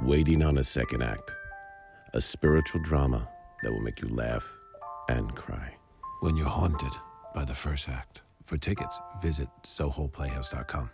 waiting on a second act. A spiritual drama that will make you laugh and cry. When you're haunted by the first act. For tickets, visit SohoPlayhouse.com.